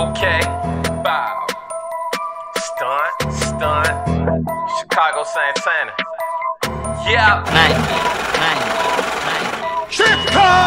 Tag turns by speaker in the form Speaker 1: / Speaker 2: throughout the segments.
Speaker 1: Okay, bow. Stunt, stunt. Chicago Santana. Yeah.
Speaker 2: 90, 90, 90.
Speaker 1: Chicago!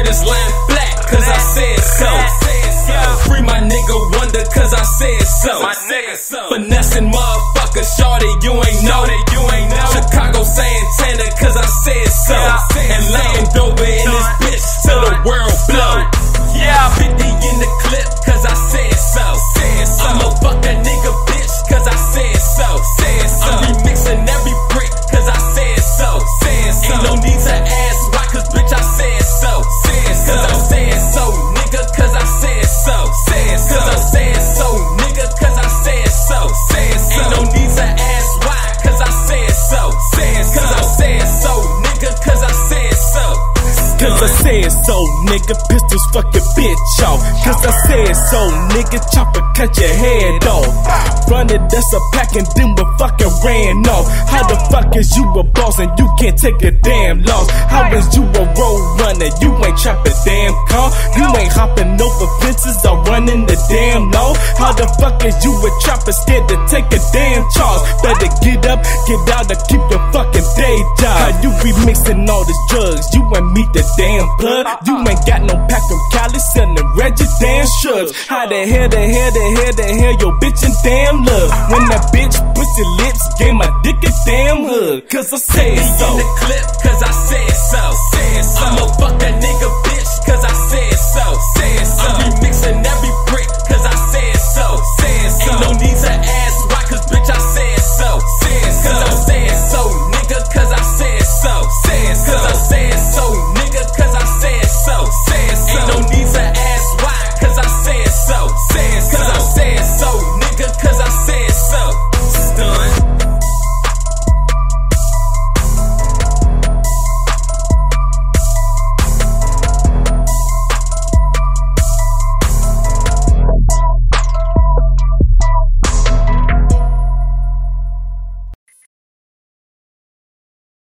Speaker 3: Word is lying flat, cause I said so. Free my nigga wonder, cause I said so.
Speaker 1: My nigga.
Speaker 3: Finessing motherfucker, shorty, you ain't know that you ain't know. Chicago Santana, cause I said so. And laying Cause I said so, nigga.
Speaker 4: Pistols fuck your bitch off. Cause I said so, nigga. Chopper cut your head off. Running that's a pack and then we fucking ran off. How the fuck is you a boss and you can't take a damn loss? How is you a road runner? You ain't trapping damn car. You ain't hopping over fences damn law. How the fuck is you a trapper scared to take a damn charge? Better get up, get out, and keep your fucking day job. How you be mixing all these drugs? You ain't meet the damn plug. You ain't got no pack from Cali, selling Reggie damn shrugs. How the hell, the hell, the hell, the hell, your bitch and damn love? When that bitch pussy lips gave my dick a damn hug. Cause I said so.
Speaker 3: in the clip, cause I said so. I'ma fuck that nigga bitch, cause I said so. I'm remixing